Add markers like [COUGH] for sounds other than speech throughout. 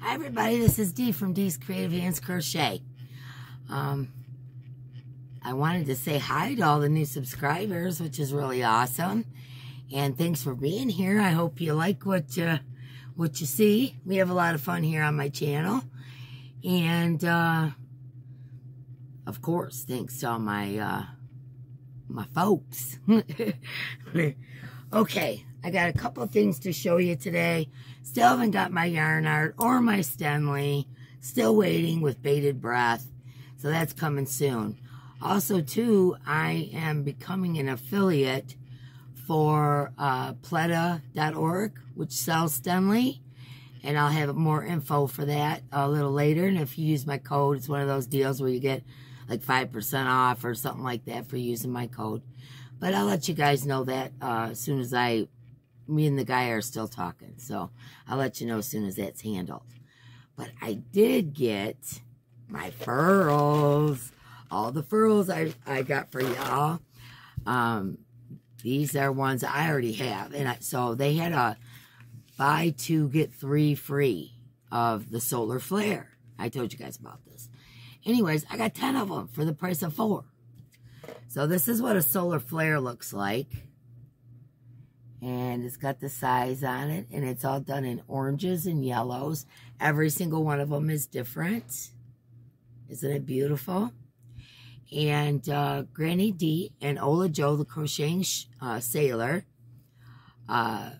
Hi everybody, this is Dee from Dee's Creative Hands Crochet. Um, I wanted to say hi to all the new subscribers, which is really awesome. And thanks for being here. I hope you like what you, what you see. We have a lot of fun here on my channel. And, uh, of course, thanks to all my, uh, my folks. [LAUGHS] okay, I got a couple things to show you today. Still haven't got my yarn art or my Stenley. Still waiting with bated breath. So that's coming soon. Also, too, I am becoming an affiliate for uh, Pleta.org, which sells Stenley. And I'll have more info for that a little later. And if you use my code, it's one of those deals where you get like 5% off or something like that for using my code. But I'll let you guys know that uh, as soon as I, me and the guy are still talking. So I'll let you know as soon as that's handled. But I did get my furls. All the furls I, I got for y'all. Um, these are ones I already have. And I, so they had a buy two, get three free of the solar flare. I told you guys about this. Anyways, I got 10 of them for the price of four. So this is what a solar flare looks like. And it's got the size on it. And it's all done in oranges and yellows. Every single one of them is different. Isn't it beautiful? And uh, Granny D and Ola Joe, the crocheting uh, sailor, uh,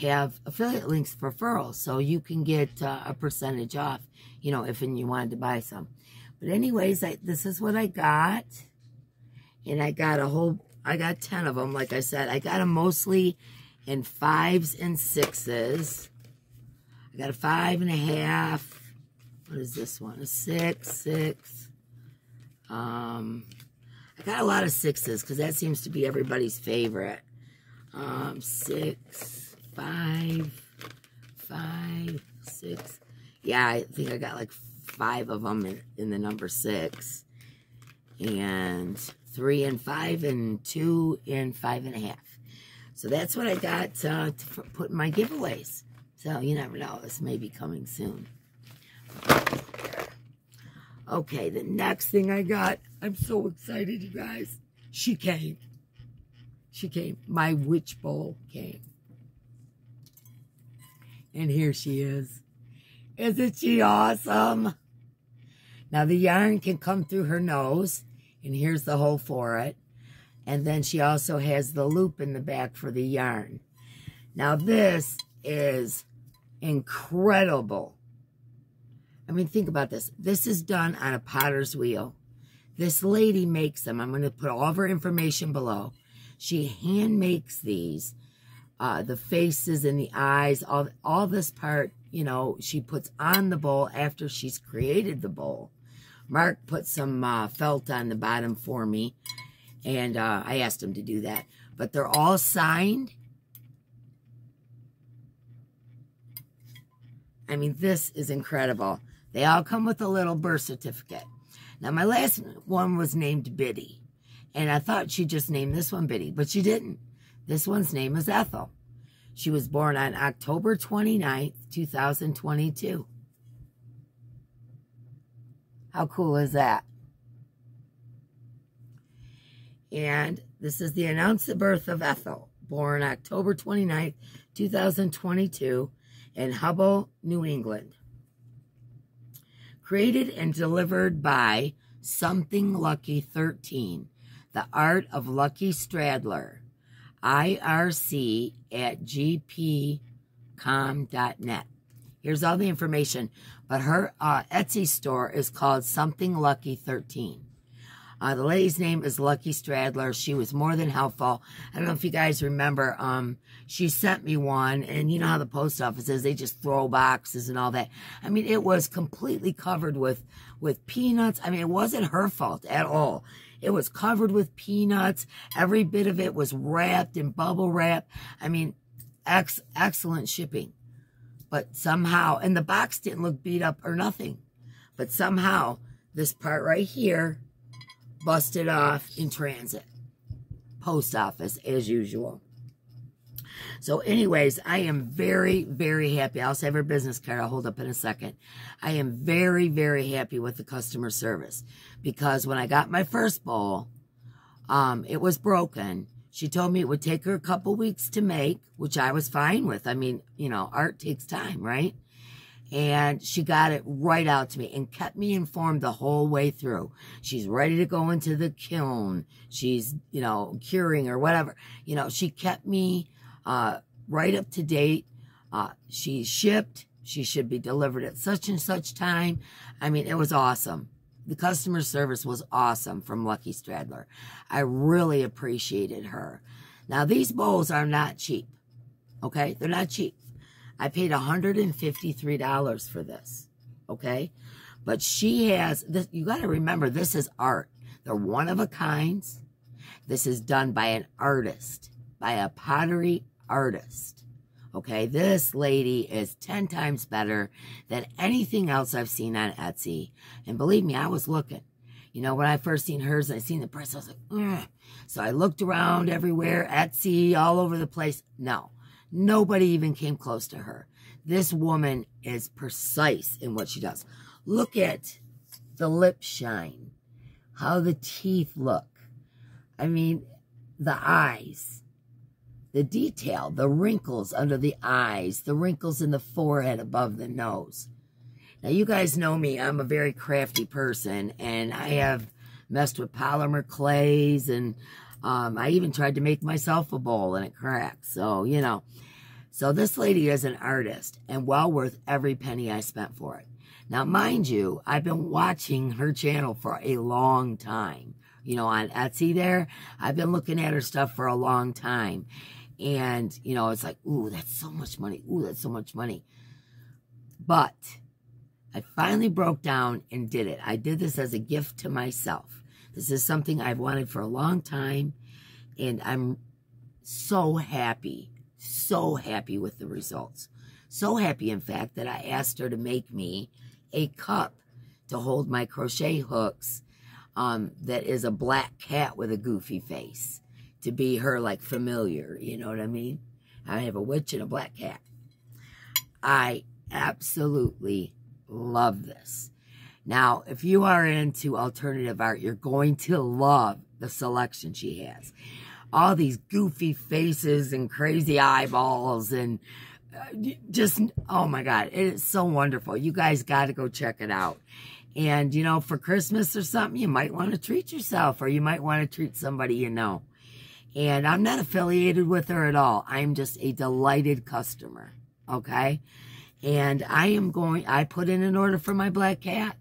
have affiliate links for furls. So you can get uh, a percentage off, you know, if and you wanted to buy some. But anyways, I, this is what I got. And I got a whole, I got 10 of them, like I said. I got them mostly in fives and sixes. I got a five and a half. What is this one? A six, six. Um, I got a lot of sixes because that seems to be everybody's favorite. Um, six, five, five, six. Yeah, I think I got like five of them in, in the number six. And three and five and two and five and a half. So that's what I got uh, to put in my giveaways. So you never know. This may be coming soon. Okay, the next thing I got, I'm so excited, you guys. She came. She came. My witch bowl came. And here she is. Isn't she awesome? Now the yarn can come through her nose, and here's the hole for it. And then she also has the loop in the back for the yarn. Now this is incredible. I mean, think about this. This is done on a potter's wheel. This lady makes them. I'm going to put all of her information below. She hand makes these. Uh, the faces and the eyes, all, all this part, you know, she puts on the bowl after she's created the bowl. Mark put some uh, felt on the bottom for me, and uh, I asked him to do that. But they're all signed. I mean, this is incredible. They all come with a little birth certificate. Now, my last one was named Biddy, and I thought she just named this one Biddy, but she didn't. This one's name is Ethel. She was born on October 29th, 2022. How cool is that? And this is the announced birth of Ethel, born October 29th, 2022 in Hubble, New England. Created and delivered by Something Lucky 13, the art of Lucky Stradley, IRC at gpcom.net. Here's all the information. But her uh, Etsy store is called Something Lucky 13. Uh, the lady's name is Lucky Stradley. She was more than helpful. I don't know if you guys remember, um, she sent me one, and you know how the post office is, they just throw boxes and all that. I mean, it was completely covered with, with peanuts. I mean, it wasn't her fault at all. It was covered with peanuts. Every bit of it was wrapped in bubble wrap. I mean, ex excellent shipping. But somehow, and the box didn't look beat up or nothing. But somehow, this part right here busted off in transit. Post office, as usual. So anyways, I am very, very happy. I'll also have her business card. I'll hold up in a second. I am very, very happy with the customer service because when I got my first bowl, um, it was broken. She told me it would take her a couple weeks to make, which I was fine with. I mean, you know, art takes time, right? And she got it right out to me and kept me informed the whole way through. She's ready to go into the kiln. She's, you know, curing or whatever. You know, she kept me uh, right up to date. Uh, she shipped. She should be delivered at such and such time. I mean, it was awesome. The customer service was awesome from Lucky Stradley. I really appreciated her. Now, these bowls are not cheap. Okay? They're not cheap. I paid $153 for this. Okay. But she has this, you got to remember, this is art. They're one of a kinds. This is done by an artist, by a pottery artist. Okay. This lady is 10 times better than anything else I've seen on Etsy. And believe me, I was looking. You know, when I first seen hers I seen the price, I was like, Ugh. so I looked around everywhere, Etsy, all over the place. No, Nobody even came close to her. This woman is precise in what she does. Look at the lip shine, how the teeth look. I mean, the eyes, the detail, the wrinkles under the eyes, the wrinkles in the forehead above the nose. Now, you guys know me. I'm a very crafty person, and I have messed with polymer clays and um, I even tried to make myself a bowl and it cracked. So, you know. So this lady is an artist and well worth every penny I spent for it. Now, mind you, I've been watching her channel for a long time. You know, on Etsy there, I've been looking at her stuff for a long time. And, you know, it's like, ooh, that's so much money. Ooh, that's so much money. But I finally broke down and did it. I did this as a gift to myself. This is something I've wanted for a long time, and I'm so happy, so happy with the results. So happy, in fact, that I asked her to make me a cup to hold my crochet hooks um, that is a black cat with a goofy face to be her like familiar, you know what I mean? I have a witch and a black cat. I absolutely love this. Now, if you are into alternative art, you're going to love the selection she has. All these goofy faces and crazy eyeballs and uh, just, oh my God, it is so wonderful. You guys got to go check it out. And, you know, for Christmas or something, you might want to treat yourself or you might want to treat somebody you know. And I'm not affiliated with her at all. I'm just a delighted customer. Okay. And I am going, I put in an order for my black cat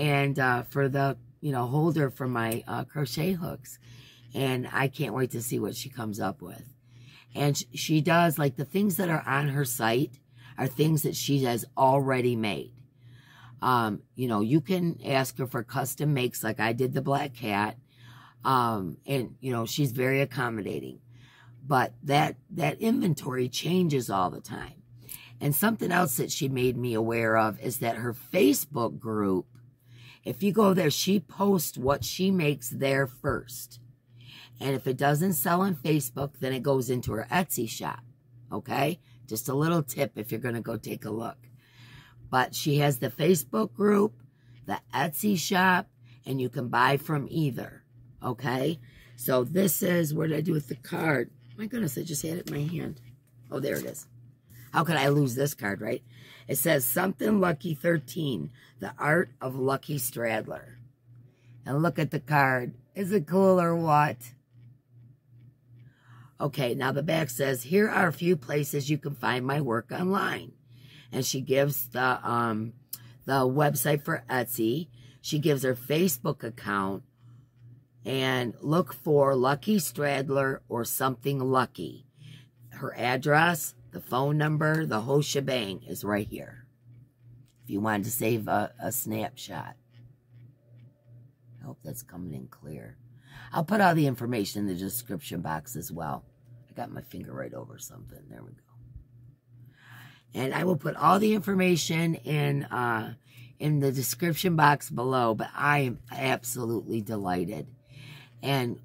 and uh, for the you know holder for my uh, crochet hooks. And i can't wait to see what she comes up with. And she does like the things that are on her site are things that she has already made. Um, you know you can ask her for custom makes like i did the black cat um, and you know she's very accommodating. But that that inventory changes all the time. And something else that she made me aware of is that her facebook group if you go there, she posts what she makes there first. And if it doesn't sell on Facebook, then it goes into her Etsy shop. Okay? Just a little tip if you're going to go take a look. But she has the Facebook group, the Etsy shop, and you can buy from either. Okay? So this is, what did I do with the card? My goodness, I just had it in my hand. Oh, there it is. How could I lose this card, right? It says something lucky 13, the art of Lucky Stradley. And look at the card. Is it cool or what? Okay, now the back says, here are a few places you can find my work online. And she gives the um the website for Etsy. She gives her Facebook account and look for Lucky Stradley or something lucky. Her address, the phone number, the whole shebang is right here. If you wanted to save a, a snapshot. I hope that's coming in clear. I'll put all the information in the description box as well. I got my finger right over something. There we go. And I will put all the information in uh, in the description box below. But I am absolutely delighted. And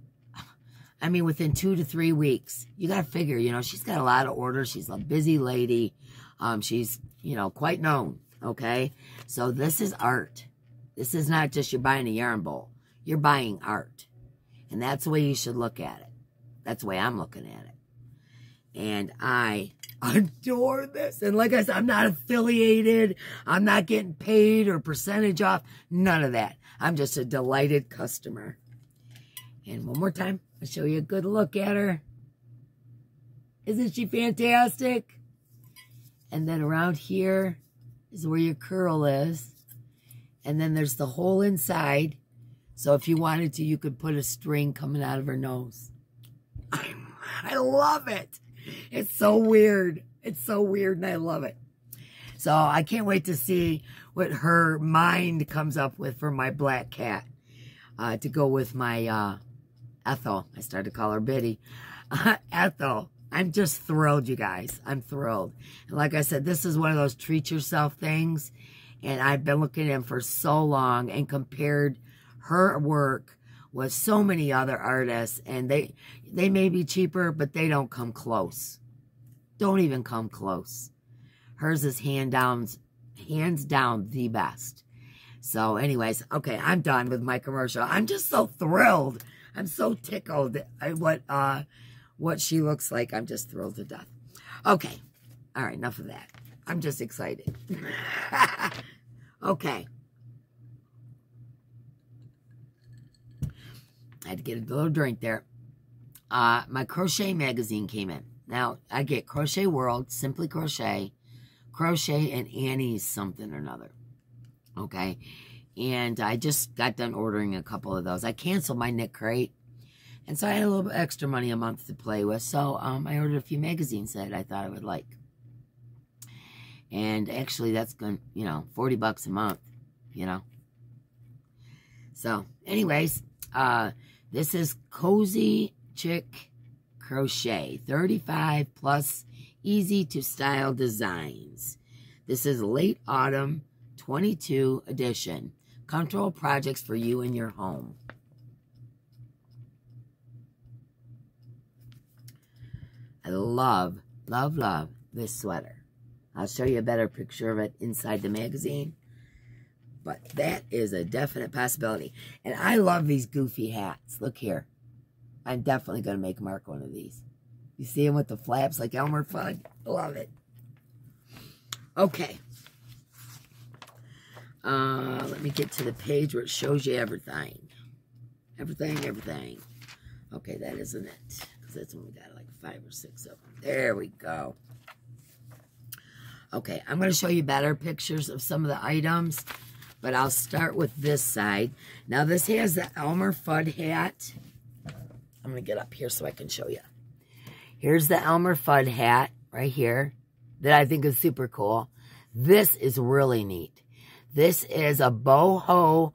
I mean, within two to three weeks, you got to figure, you know, she's got a lot of orders. She's a busy lady. Um, she's, you know, quite known. Okay. So this is art. This is not just you're buying a yarn bowl. You're buying art. And that's the way you should look at it. That's the way I'm looking at it. And I [LAUGHS] adore this. And like I said, I'm not affiliated. I'm not getting paid or percentage off. None of that. I'm just a delighted customer. And one more time, I'll show you a good look at her. Isn't she fantastic? And then around here is where your curl is. And then there's the hole inside. So if you wanted to, you could put a string coming out of her nose. I, love it. It's so weird. It's so weird and I love it. So I can't wait to see what her mind comes up with for my black cat. Uh, to go with my uh, Ethel. I started to call her Biddy. Uh, Ethel. I'm just thrilled, you guys. I'm thrilled. And like I said, this is one of those treat yourself things. And I've been looking at him for so long and compared her work with so many other artists. And they, they may be cheaper, but they don't come close. Don't even come close. Hers is hand down, hands down the best. So anyways, okay, I'm done with my commercial. I'm just so thrilled. I'm so tickled at what, uh, what she looks like. I'm just thrilled to death. Okay. All right, enough of that. I'm just excited. [LAUGHS] okay. I had to get a little drink there. Uh, my crochet magazine came in. Now, I get Crochet World, Simply Crochet, Crochet, and Annie's something or another. Okay? And I just got done ordering a couple of those. I canceled my Knit Crate and so I had a little extra money a month to play with. So um, I ordered a few magazines that I thought I would like. And actually, that's going, you know, 40 bucks a month, you know. So, anyways, uh, this is Cozy Chick Crochet 35 plus easy to style designs. This is late autumn 22 edition. Comfortable projects for you and your home. I love, love, love this sweater. I'll show you a better picture of it inside the magazine. But that is a definite possibility. And I love these goofy hats. Look here. I'm definitely going to make Mark one of these. You see him with the flaps like Elmer Fudd? Love it. Okay. Uh, let me get to the page where it shows you everything. Everything, everything. Okay, that isn't it. Because that's when we got like five or six of them. There we go. Okay, I'm going to show you better pictures of some of the items, but I'll start with this side. Now, this has the Elmer Fudd hat. I'm going to get up here so I can show you. Here's the Elmer Fudd hat right here that I think is super cool. This is really neat. This is a boho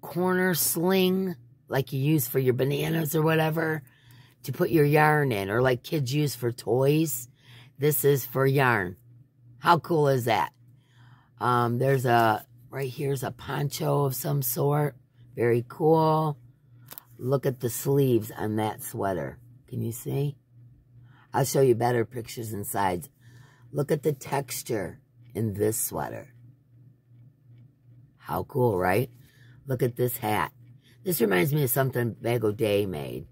corner sling like you use for your bananas or whatever to put your yarn in or like kids use for toys. This is for yarn. How cool is that? Um, there's a, right here's a poncho of some sort. Very cool. Look at the sleeves on that sweater. Can you see? I'll show you better pictures inside. Look at the texture in this sweater. How cool, right? Look at this hat. This reminds me of something Bag O'Day made.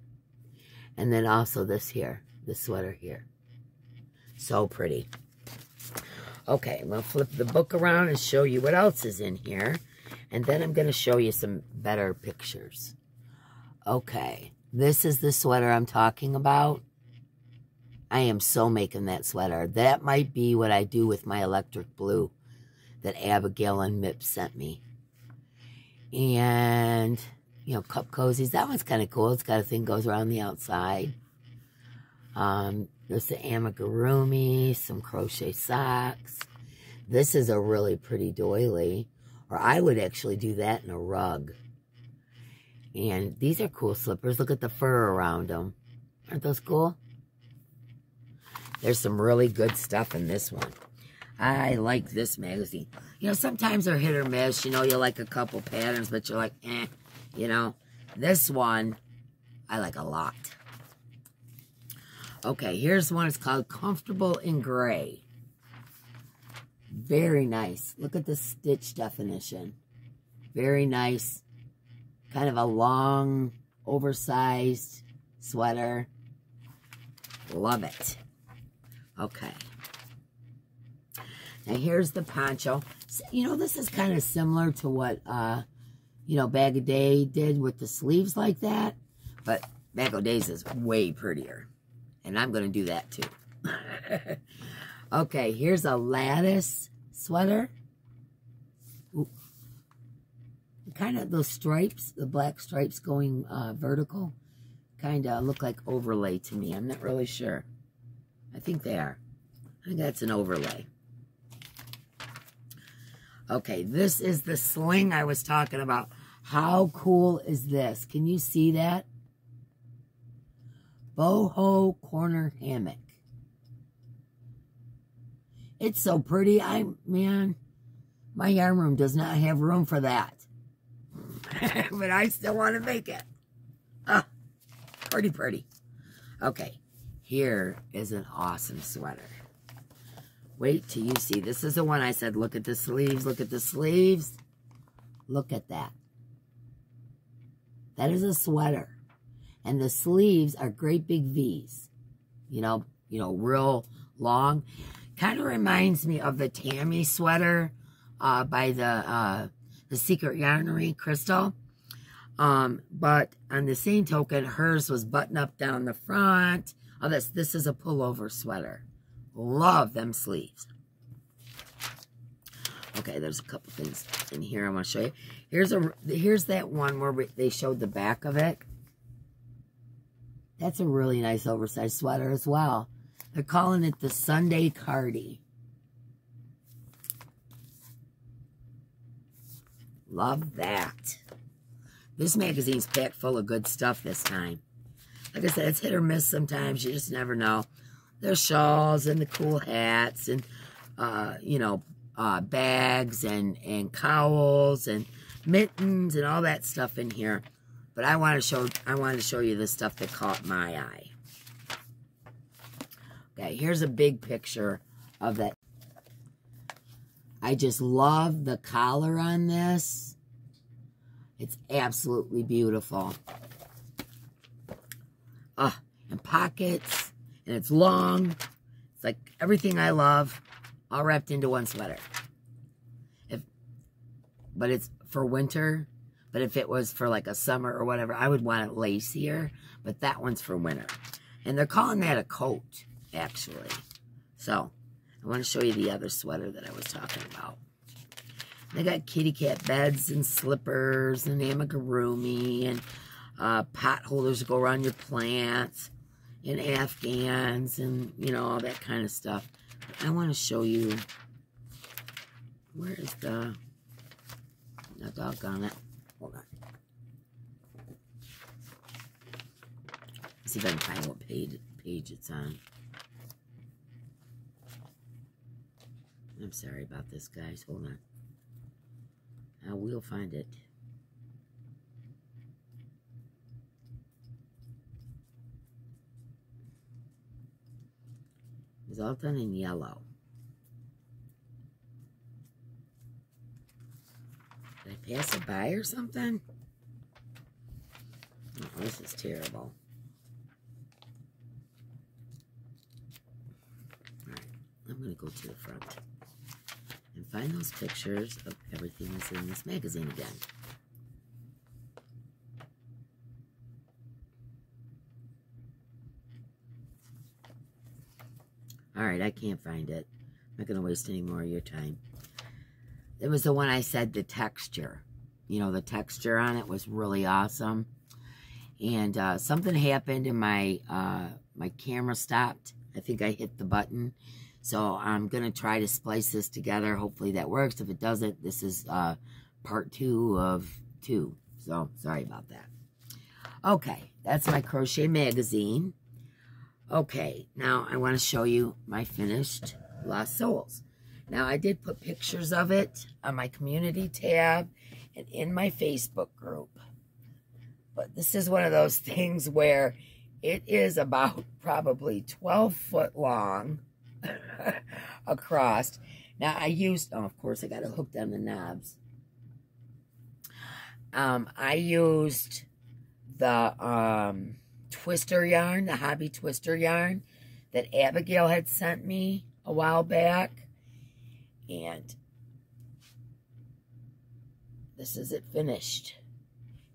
And then also this here, this sweater here. So pretty. Okay, I'm going to flip the book around and show you what else is in here. And then I'm going to show you some better pictures. Okay, this is the sweater I'm talking about. I am so making that sweater. That might be what I do with my electric blue that Abigail and Mip sent me. And you know, cup cozies. That one's kind of cool. It's got a thing goes around the outside. Um, there's the amigurumi, some crochet socks. This is a really pretty doily. Or I would actually do that in a rug. And these are cool slippers. Look at the fur around them. Aren't those cool? There's some really good stuff in this one. I like this magazine. You know, sometimes they're hit or miss. You know, you like a couple patterns, but you're like, eh. You know, this one I like a lot. Okay, here's one. It's called Comfortable in Gray. Very nice. Look at the stitch definition. Very nice. Kind of a long, oversized sweater. Love it. Okay. Now here's the poncho. You know, this is kind of similar to what, uh, you know, Bag O'Day did with the sleeves like that. But Bag O'Day's is way prettier. And I'm going to do that too. [LAUGHS] okay, here's a lattice sweater. Ooh. Kind of those stripes, the black stripes going uh, vertical, kind of look like overlay to me. I'm not really sure. I think they are. I think that's an overlay. Okay, this is the sling I was talking about. How cool is this? Can you see that? Boho corner hammock. It's so pretty. I, man, my yarn room does not have room for that. [LAUGHS] but I still want to make it. Ah, pretty, pretty. Okay, here is an awesome sweater. Wait till you see. This is the one I said, look at the sleeves, look at the sleeves. Look at that. That is a sweater. And the sleeves are great big V's. You know, you know, real long. Kind of reminds me of the Tammy sweater uh, by the uh, the Secret Yarnery Crystal. Um, but on the same token, hers was button up down the front. Oh, this this is a pullover sweater. Love them sleeves. Okay, there's a couple things in here I want to show you. Here's a here's that one where we, they showed the back of it. That's a really nice oversized sweater as well. They're calling it the Sunday Cardi. Love that. This magazine's packed full of good stuff this time. Like I said, it's hit or miss sometimes. You just never know their shawls and the cool hats and, uh, you know, uh, bags and, and cowls and mittens and all that stuff in here. But I want to show I want to show you the stuff that caught my eye. Okay, here's a big picture of that. I just love the collar on this. It's absolutely beautiful. Ah, and pockets and it's long. It's like everything I love, all wrapped into one sweater. If, but it's for winter. But if it was for like a summer or whatever, I would want it lacier. But that one's for winter. And they're calling that a coat, actually. So, I want to show you the other sweater that I was talking about. They got kitty cat beds and slippers and amigurumi and uh, pot holders to go around your plants and Afghans and, you know, all that kind of stuff. I want to show you, where is the, no doggone it. Hold on. Let's see if I can find what page, page it's on. I'm sorry about this, guys. Hold on. I will find it. It's all done in yellow. Did I pass it by or something? Oh, this is terrible. Alright, I'm going to go to the front and find those pictures of everything that's in this magazine again. All right, I can't find it. I'm not going to waste any more of your time. It was the one I said the texture. You know, the texture on it was really awesome. And uh, something happened and my, uh, my camera stopped. I think I hit the button. So I'm going to try to splice this together. Hopefully that works. If it doesn't, this is uh, part two of two. So sorry about that. Okay, that's my crochet magazine. Okay, now I want to show you my finished Lost Souls. Now, I did put pictures of it on my community tab and in my Facebook group. But this is one of those [LAUGHS] things where It is about [LAUGHS] probably 12 foot long [LAUGHS] across. Now I used, oh, of course I got it hooked on the knobs. Um, I used the um, twister yarn, the hobby twister yarn that Abigail had sent me a while back. And this is it finished.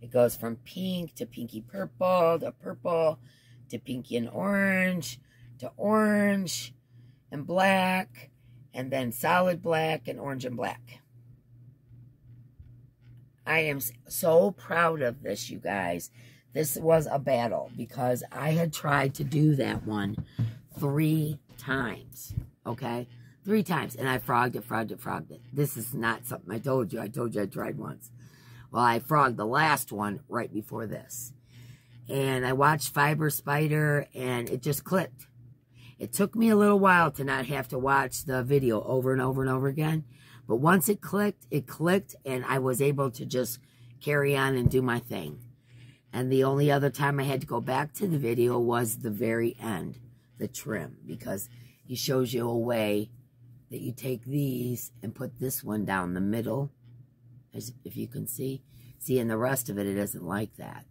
It goes from pink to pinky purple to purple to pinky and orange to orange and black and then solid black and orange and black. I am so proud of this, you guys. This was a battle because I had tried to do that one three times, okay? Three times, and I frogged it, frogged it, frogged it. This is not something I told you. I told you I tried once. Well, I frogged the last one right before this. And I watched Fiber Spider, and it just clicked. It took me a little while to not have to watch the video over and over and over again. But once it clicked, it clicked, and I was able to just carry on and do my thing. And the only other time I had to go back to the video was the very end, the trim, because he shows you a way that you take these and put this one down the middle, as if you can see. See, in the rest of it, it isn't like that.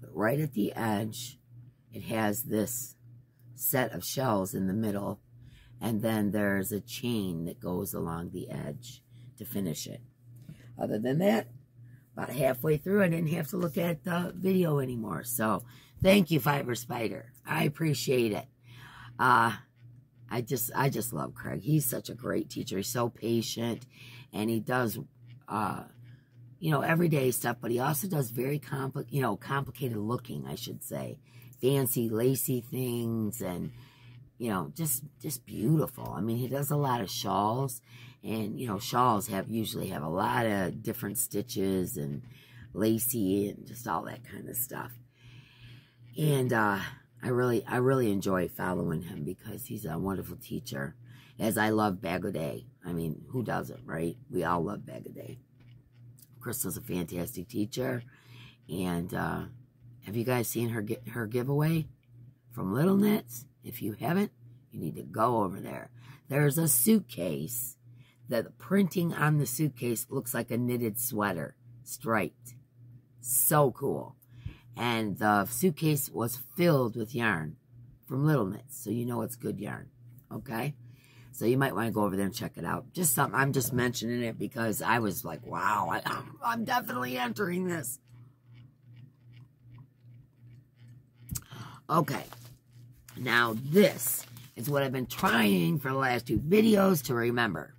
But right at the edge, it has this set of shells in the middle, and then there's a chain that goes along the edge to finish it. Other than that, about halfway through, I didn't have to look at the video anymore. So thank you, Fiber Spider. I appreciate it. Uh, I just, I just love Craig. He's such a great teacher. He's so patient, and he does, uh, you know, everyday stuff. But he also does very compli- you know, complicated looking, I should say, fancy, lacy things, and you know, just, just beautiful. I mean, he does a lot of shawls, and you know, shawls have usually have a lot of different stitches and lacy and just all that kind of stuff. And uh, I really, I really enjoy following him because he's a wonderful teacher. As I love Bag O' Day. I mean, who doesn't, right? We all love Bag O' Day. Crystal's a fantastic teacher. And uh, have you guys seen her get her giveaway from Little Knits? If you haven't, you need to go over there. There's a suitcase that the printing on the suitcase looks like a knitted sweater, striped. So cool. And the suitcase was filled with yarn from Little Knits, so you know it's good yarn. Okay? So you might want to go over there and check it out. Just something, I'm just mentioning it because I was like, wow, I, I'm, I'm definitely entering this. Okay. Now this is what I've been trying for the last two videos to remember.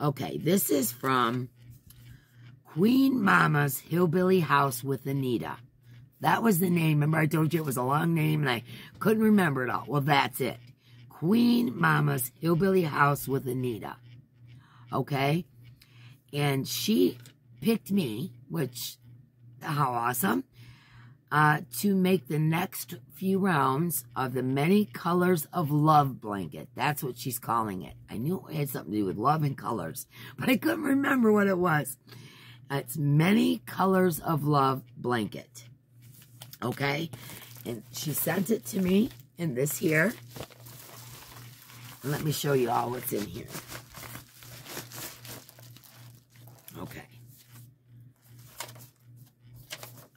Okay, this is from Queen Mama's Hillbilly House with Anita. That was the name. Remember I told you it was a long name and I couldn't remember it all. Well, that's it. Queen Mama's Hillbilly House with Anita. Okay? And she picked me, which, how awesome, uh, to make the next few rounds of the Many Colors of Love blanket. That's what she's calling it. I knew it had something to do with love and colors, [LAUGHS] but I couldn't remember what it was. It's Many Colors of Love blanket. Okay? And she sent it to me in this here. let me show you all what's in here. Okay.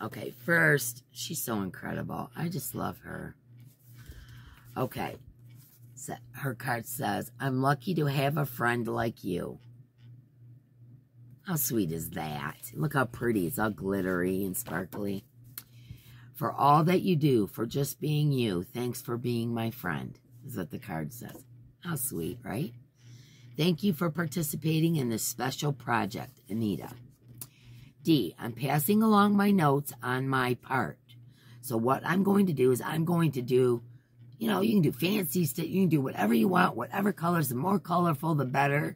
Okay, first, she's so incredible. I just love her. Okay. So her card says, I'm lucky to have a friend like you. How sweet is that? Look how pretty. It's all glittery and sparkly. For all that you do, for just being you, thanks for being my friend, is what the card says. How sweet, right? Thank you for participating in this special project, Anita. D, I'm passing along my notes on my part. So what I'm going to do is I'm going to do, you know, you can do fancy stuff, you can do whatever you want, whatever colors, the more colorful, the better.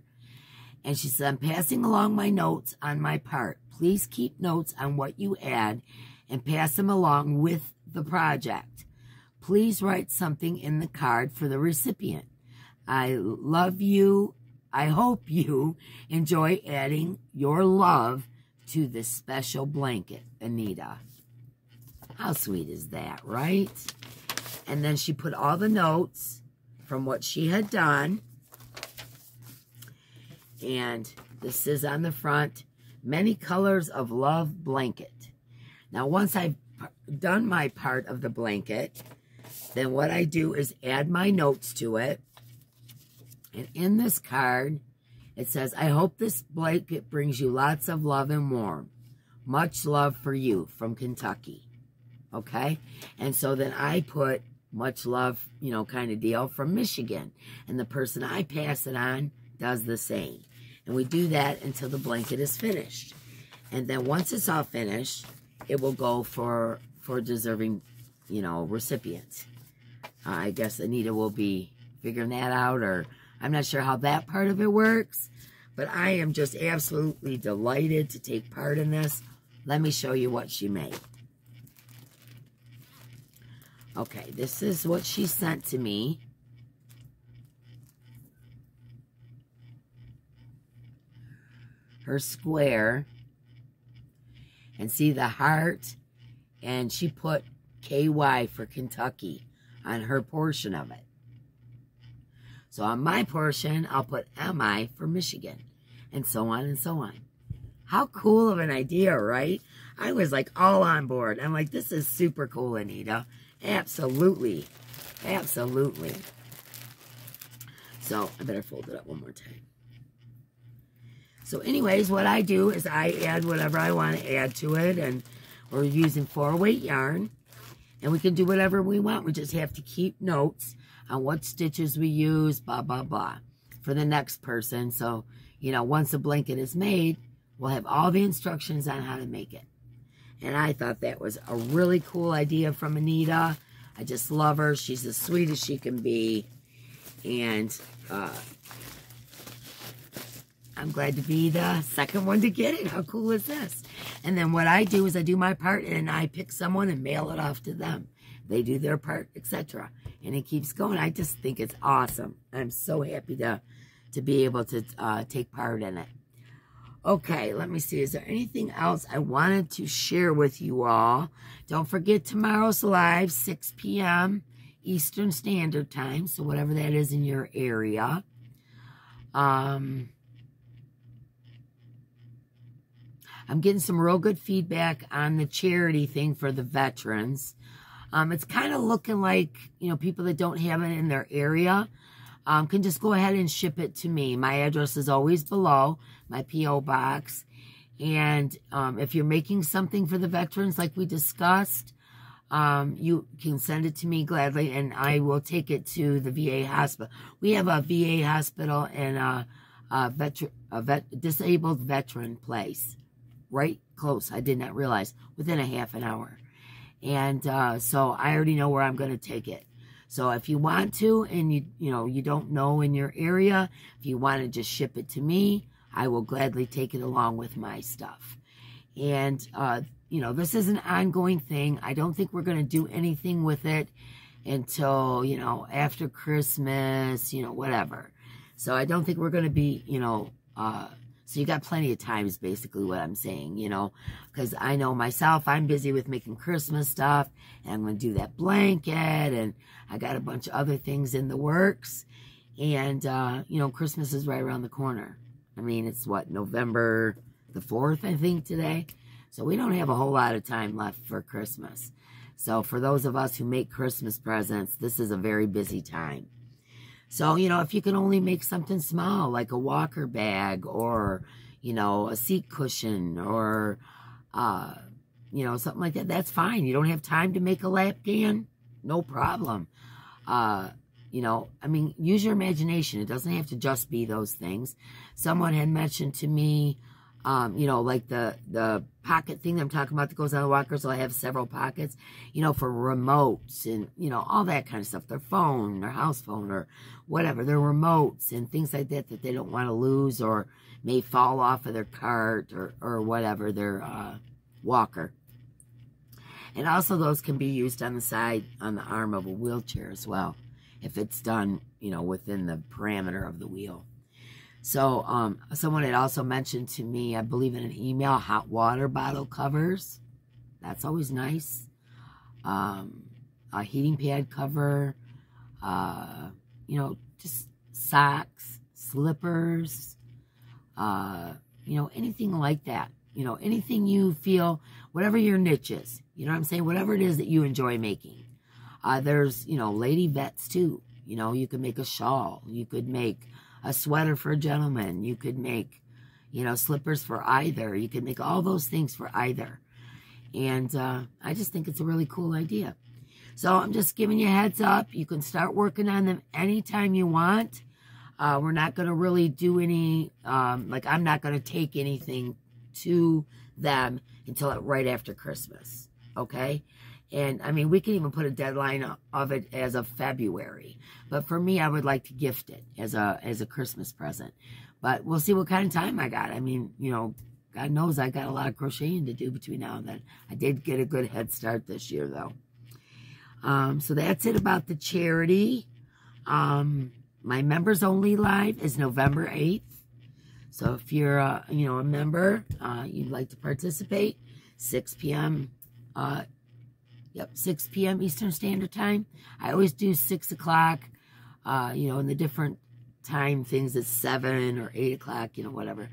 And she said, I'm passing along my notes on my part. Please keep notes on what you add and pass them along with the project. Please write something in the card for the recipient. I love you. I hope you enjoy adding your love to this special blanket, Anita. How sweet is that, right? And then she put all the notes from what she had done. And this is on the front, Many Colors of Love Blanket. Now, once I've done my part of the blanket, then what I do is add my notes to it. And in this card, it says, I hope this blanket brings you lots of love and warmth. Much love for you from Kentucky. Okay? And so then I put much love, you know, kind of deal from Michigan. And the person I pass it on does the same. And we do that until the blanket is finished. And then once it's all finished, it will go for for deserving, you know, recipients. Uh, I guess Anita will be figuring that out, or I'm not sure how that part of it works, but I am just absolutely delighted to take part in this. Let me show you what she made. Okay, this is what she sent to me. Her square. And see the heart? And she put KY for Kentucky on her portion of it. So on my portion, I'll put MI for Michigan, and so on and so on. How cool of an idea, right? I was like all on board. I'm like, this is super cool, Anita. Absolutely. Absolutely. So I better fold it up one more time. So anyways, what I do is I add whatever I want to add to it. And we're using four weight yarn. And we can do whatever we want. We just have to keep notes on what stitches we use, blah, blah, blah, for the next person. So, you know, once a blanket is made, we'll have all the instructions on how to make it. And I thought that was a really cool idea from Anita. I just love her. She's as sweet as she can be. And uh, I'm glad to be the second one to get it. How cool is this? And then what I do is I do my part and I pick someone and mail it off to them. They do their part, etc. And it keeps going. I just think it's awesome. I'm so happy to, to be able to uh, take part in it. Okay, let me see. Is there anything else I wanted to share with you all? Don't forget tomorrow's live, 6 p.m. Eastern Standard Time. So whatever that is in your area. Um, I'm getting some real good feedback on the charity thing for the veterans. Um, it's kind of looking like, you know, people that don't have it in their area um, can just go ahead and ship it to me. My address is always below, my P.O. box. And um, if you're making something for the veterans like we discussed, um, you can send it to me gladly and I will take it to the VA hospital. We have a VA hospital and a, a, a vet, disabled veteran place right close. I did not realize within a half an hour. And uh, so I already know where I'm going to take it. So if you want to and you you know you don't know in your area, if you want to just ship it to me, I will gladly take it along with my stuff. And uh, you know, this is an ongoing thing. I don't think we're going to do anything with it until, you know, after Christmas, you know, whatever. So I don't think we're going to be, you know, uh, so you got plenty of time is basically what I'm saying, you know, because I know myself, I'm busy with making Christmas stuff and I'm going to do that blanket and I got a bunch of other things in the works. And, uh, you know, Christmas is right around the corner. I mean, it's what, November the 4th, I think, today. So we don't have a whole lot of time left for Christmas. So for those of us who make Christmas presents, this is a very busy time. So, you know, if you can only make something small, like a walker bag or, you know, a seat cushion or, uh, you know, something like that, that's fine. You don't have time to make a lapghan? No problem. Uh, you know, I mean, use your imagination. It doesn't have to just be those things. Someone had mentioned to me, um, you know, like the, the pocket thing I'm talking about that goes on the walker. So I have several pockets, you know, for remotes and, you know, all that kind of stuff. Their phone, their house phone or whatever, their remotes and things like that that they don't want to lose or may fall off of their cart or, or whatever, their uh, walker. And also those can be used on the side, on the arm of a wheelchair as well, if it's done, you know, within the parameter of the wheel. So um, someone had also mentioned to me, I believe in an email, hot water bottle covers. That's always nice. um, a heating pad cover, uh, you know, just socks, slippers, uh, you know, anything like that. You know, anything you feel, whatever your niche is, you know what I'm saying? Whatever it is that you enjoy making. Uh, there's, you know, lady vets too. You know, you could make a shawl. You could make a sweater for a gentleman. You could make, you know, slippers for either. You could make all those things for either. And uh, I just think it's a really cool idea. So I'm just giving you a heads up. You can start working on them anytime you want. Uh, we're not going to really do any, um, like I'm not going to take anything to them until right after Christmas. Okay? And I mean, we can even put a deadline of it as of February. But for me, I would like to gift it as a as a Christmas present. But we'll see what kind of time I got. I mean, you know, God knows I got a lot of crocheting to do between now and then. I did get a good head start this year, though. Um, so that's it about the charity. Um, my members only live is November 8th. So if you're, uh, you know, a member, uh, you'd like to participate, 6 p.m. Uh, yep, 6 p.m. Eastern Standard Time. I always do 6 o'clock, uh, you know, in the different time things at 7 or 8 o'clock, you know, whatever.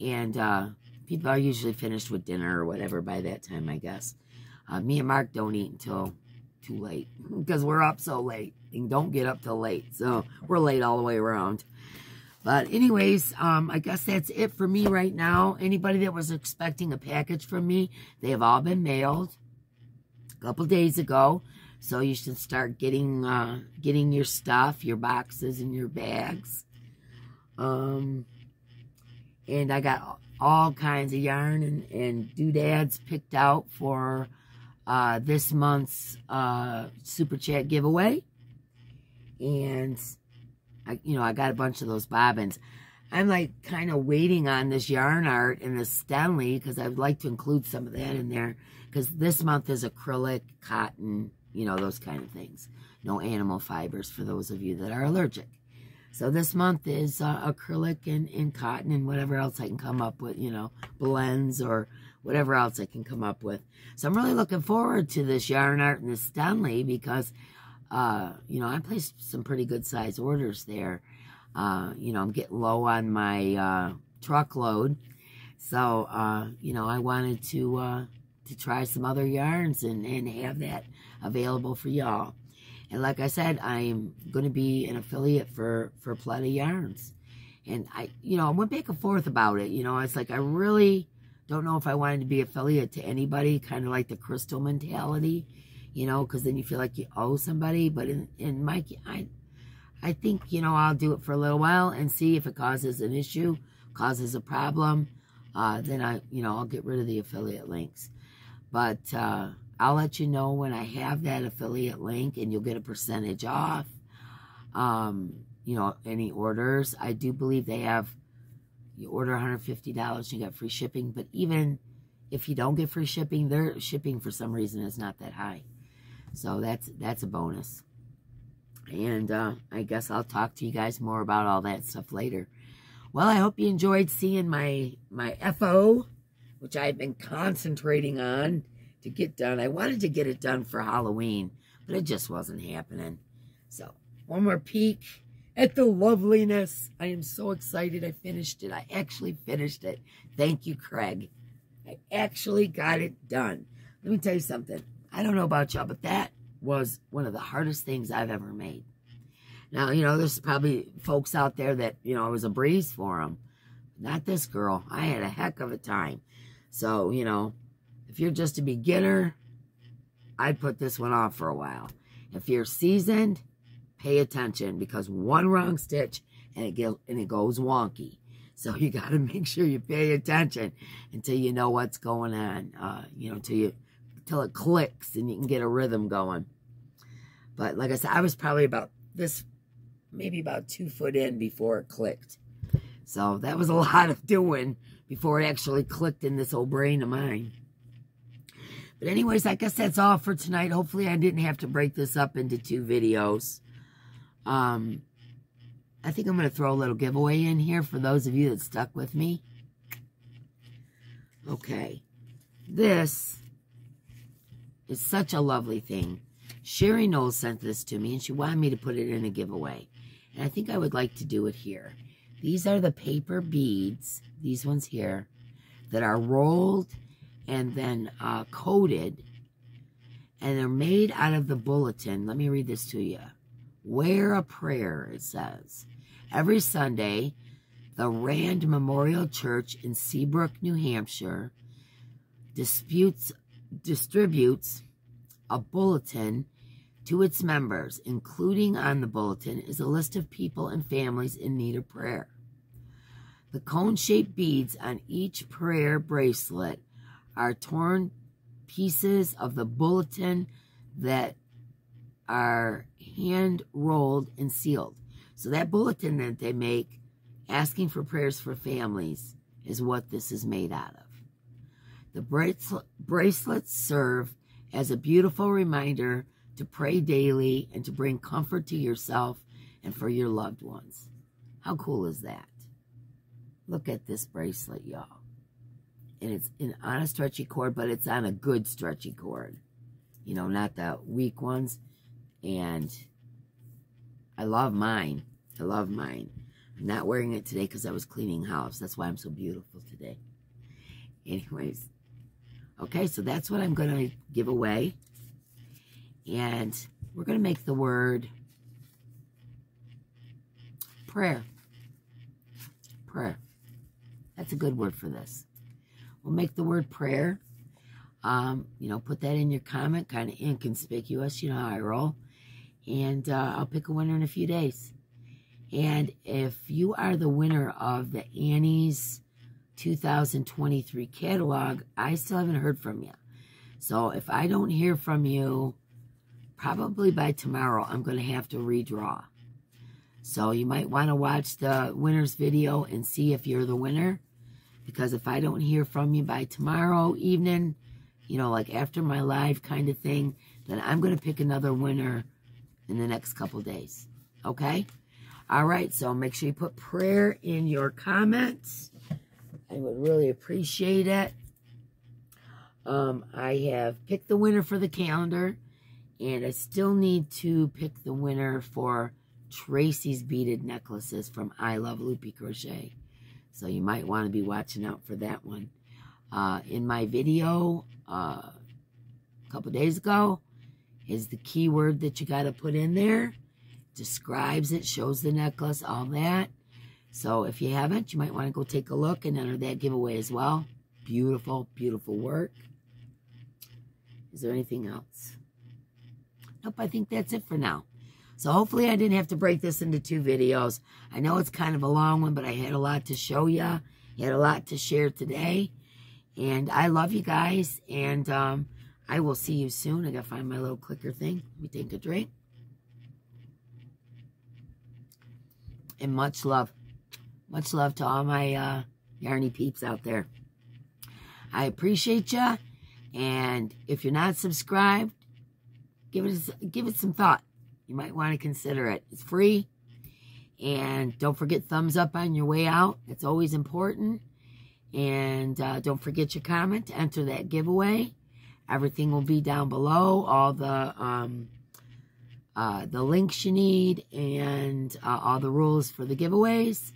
And uh, people are usually finished with dinner or whatever by that time, I guess. Uh, me and Mark don't eat until too late because we're up so late and don't get up till late. So we're late all the way around. But anyways, um, I guess that's it for me right now. Anybody that was expecting a package from me, they have all been mailed couple days ago. So you should start getting uh, getting your stuff, your boxes and your bags. Um, and I got all kinds of yarn and, and doodads picked out for uh, this month's uh, Super Chat giveaway. And, I, you know, I got a bunch of those bobbins. I'm like kind of waiting on this yarn art and this Stanley because I'd like to include some of that in there because this month is acrylic, cotton, you know, those kind of things. No animal fibers for those of you that are allergic. So this month is uh, acrylic and, and cotton and whatever else I can come up with, you know, blends or whatever else I can come up with. So I'm really looking forward to this yarn art and this Stanley because, uh, you know, I placed some pretty good size orders there. Uh, you know, I'm getting low on my uh, truckload. So, uh, you know, I wanted to uh, to try some other yarns and, and have that available for y'all. And like I said, I'm going to be an affiliate for, for Pletta Yarns. And I, you know, I went back and forth about it. You know, it's like I really don't know if I wanted to be affiliate to anybody, kind of like the crystal mentality, you know, because then you feel like you owe somebody. But in, in my, I, I think, you know, I'll do it for a little while and see if it causes an issue, causes a problem. Uh, then I, you know, I'll get rid of the affiliate links. But uh, I'll let you know when I have that affiliate link and you'll get a percentage off. Um, you know, any orders. I do believe they have you order $150, you get free shipping. But even if you don't get free shipping, their shipping for some reason is not that high. So that's that's a bonus. And uh, I guess I'll talk to you guys more about all that stuff later. Well, I hope you enjoyed seeing my my FO, which I've been concentrating on to get done. I wanted to get it done for Halloween, but it just wasn't happening. So, one more peek at the loveliness. I am so excited I finished it. I actually finished it. Thank you, Craig. I actually got it done. Let me tell you something. I don't know about y'all, but that was one of the hardest things I've ever made. Now, you know, there's probably folks out there that, you know, it was a breeze for them. Not this girl. I had a heck of a time. So, you know, if you're just a beginner, I'd put this one off for a while. If you're seasoned, pay attention because one wrong stitch and it get, and it goes wonky. So you [LAUGHS] got to make sure you pay attention until you know what's going on. Uh, you know, until you until it clicks and you can get a rhythm going. But like I said, I was probably about this, maybe about two foot in before it clicked. So that was a [LAUGHS] lot of doing before it actually clicked in this old brain of mine. But anyways, I guess that's all for tonight. Hopefully I didn't have to break this up into two videos. Um, I think I'm going to throw a little giveaway in here for those of you that stuck with me. Okay. This is such a lovely thing. Sherry Knowles sent this to me, and she wanted me to put it in a giveaway. And I think I would like to do it here. These are the paper beads, these ones here, that are rolled and then uh, coated. And they're made out of the bulletin. Let me read this to you. Wear a prayer, it says. Every Sunday, the Rand Memorial Church in Seabrook, New Hampshire, disputes, distributes a bulletin to its members, including on the bulletin, is a list of people and families in need of prayer. The cone shaped beads on each prayer bracelet are torn pieces of the bulletin that are hand rolled and sealed. So, that bulletin that they make asking for prayers for families is what this is made out of. The bracelets serve as a beautiful reminder to pray daily and to bring comfort to yourself and for your loved ones. How cool is that? Look at this bracelet, y'all. And it's in, on a stretchy cord, but it's on a good stretchy cord. You know, not the weak ones. And I love mine. I love mine. I'm not wearing it today because I was cleaning house. That's why I'm so beautiful today. Anyways. Okay, so that's what I'm going to give away. And we're going to make the word prayer. Prayer. That's a good word for this. We'll make the word prayer. Um, you know, put that in your comment, kind of inconspicuous. You know how I roll. And uh, I'll pick a winner in a few days. And if you are the winner of the Annie's 2023 catalog, I still haven't heard from you. So if I don't hear from you probably by tomorrow, I'm going to have to redraw. So you might want to watch the winner's video and see if you're the winner. Because if I don't hear from you by tomorrow evening, you know, like after my live kind of thing, then I'm going to pick another winner in the next couple days. Okay? All right, so make sure you put prayer in your comments. I would really appreciate it. Um, I have picked the winner for the calendar. And I still need to pick the winner for Tracy's beaded necklaces from I Love Loopy Crochet. So you might want to be watching out for that one. Uh, in my video uh, a couple days ago is the keyword that you got to put in there. Describes it, shows the necklace, all that. So if you haven't, you might want to go take a look and enter that giveaway as well. Beautiful, beautiful work. Is there anything else? I think that's it for now. So hopefully I didn't have to break this into two videos. I know it's kind of a long one, but I had a lot to show you. I had a lot to share today. And I love you guys. And um, I will see you soon. I got to find my little clicker thing. Let me take a drink. And much love. Much love to all my uh, yarny peeps out there. I appreciate you. And if you're not subscribed, give it give it some thought. You might want to consider it. It's free. And don't forget thumbs up on your way out. It's always important. And uh, don't forget your comment to enter that giveaway. Everything will be down below. All the um, uh, the links you need and uh, all the rules for the giveaways.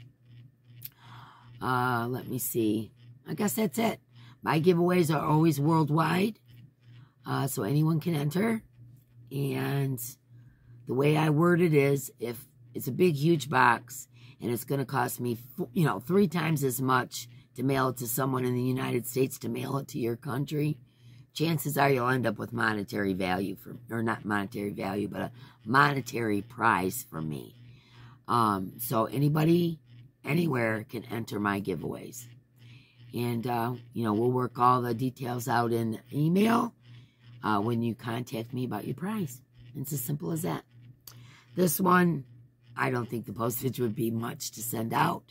Uh, let me see. I guess that's it. My giveaways are always worldwide, uh, so anyone can enter. And the way I word it is if it's a big, huge box and it's going to cost me, you know, three times as much to mail it to someone in the United States to mail it to your country, chances are you'll end up with monetary value for, or not monetary value, but a monetary prize for me. Um, so anybody, anywhere can enter my giveaways. And, uh, you know, we'll work all the details out in email uh, when you contact me about your price. It's as simple as that. This one, I don't think the postage would be much to send out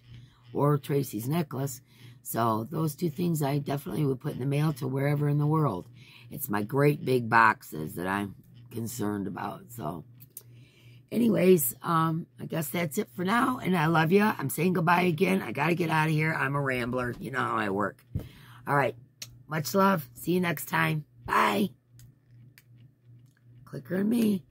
or Tracy's necklace. So those two things I definitely would put in the mail to wherever in the world. It's my great big boxes that I'm concerned about. So anyways, um, I guess that's it for now. And I love you. I'm saying goodbye again. I got to get out of here. I'm a rambler. You know how I work. All right. Much love. See you next time. Bye. Clicker and me.